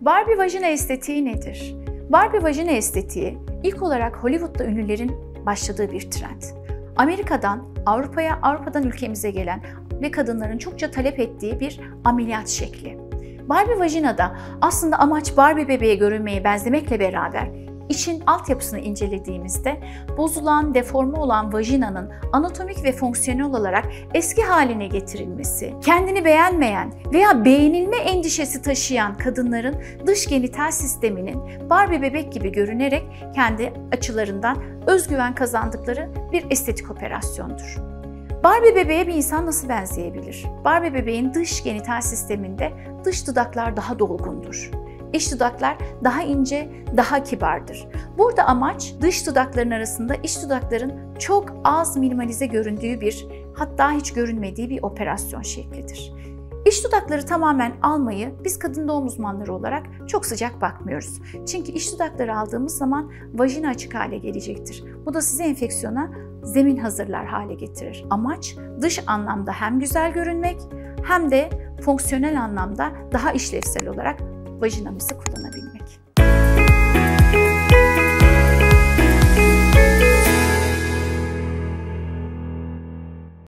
Barbie vajina estetiği nedir? Barbie vajina estetiği ilk olarak Hollywood'da ünlülerin başladığı bir trend. Amerika'dan Avrupa'ya, Avrupa'dan ülkemize gelen ve kadınların çokça talep ettiği bir ameliyat şekli. Barbie vajinada aslında amaç Barbie bebeğe görünmeye benzemekle beraber İçin altyapısını incelediğimizde bozulan, deforme olan vajinanın anatomik ve fonksiyonel olarak eski haline getirilmesi, kendini beğenmeyen veya beğenilme endişesi taşıyan kadınların dış genital sisteminin Barbie bebek gibi görünerek kendi açılarından özgüven kazandıkları bir estetik operasyondur. Barbie bebeğe bir insan nasıl benzeyebilir? Barbie bebeğin dış genital sisteminde dış dudaklar daha dolgundur. İç dudaklar daha ince, daha kibardır. Burada amaç dış dudakların arasında iç dudakların çok az minimalize göründüğü bir, hatta hiç görünmediği bir operasyon şeklidir. İç dudakları tamamen almayı biz kadın doğum uzmanları olarak çok sıcak bakmıyoruz. Çünkü iç dudakları aldığımız zaman vajina açık hale gelecektir. Bu da size enfeksiyona zemin hazırlar hale getirir. Amaç dış anlamda hem güzel görünmek hem de fonksiyonel anlamda daha işlevsel olarak vajinamızı kullanabilmek.